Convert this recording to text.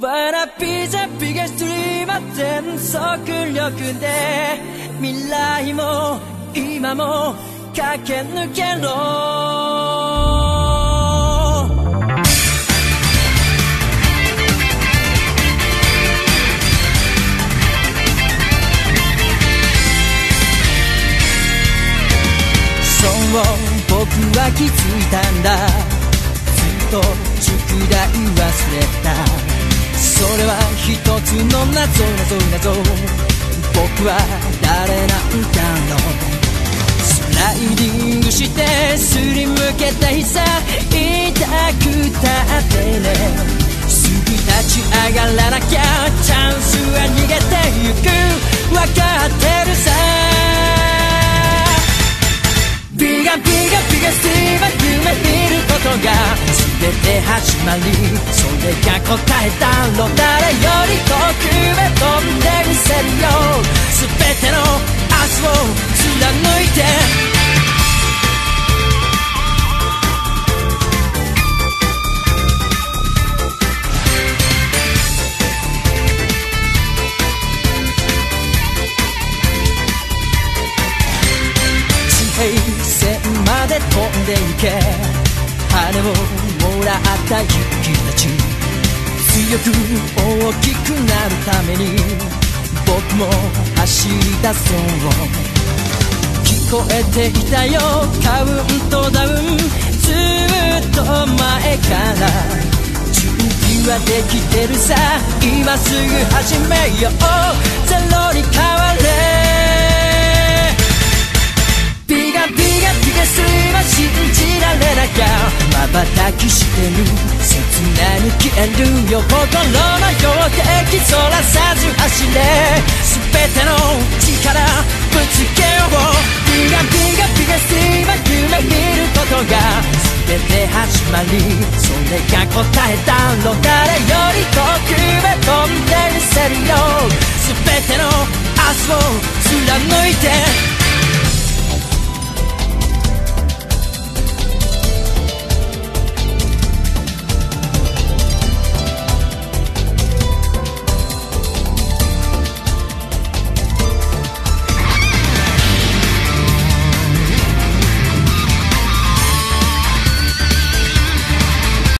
わらびじゃびがすりま全速力で未来も今も駆け抜けろ。そう僕は気づいたんだ。ずっと宿題忘れた。それは一つの謎謎謎。僕は誰なんだろう。スライディングしてすりむけた膝痛くたってねガスティーは夢見ることが全て始まりそれが答えだろう誰より遠くへ飛んでみせるよ全ての明日を貫いて。地平線まで飛んでいけ羽をもらった勇気たち強く大きくなるために僕も走り出そう聞こえていたよ。カウントダウン。ずっと前から。準備はできてるさ。今すぐ始めよう。ゼロに変われれなきゃ瞬きしてる切なに消えるよ心の標的そらさず走れ全ての力ぶつけようビガビガビガすれば夢見ることが全て始まりそれが答えだろう誰より遠くへ飛んでみせるよ全ての明日を貫いて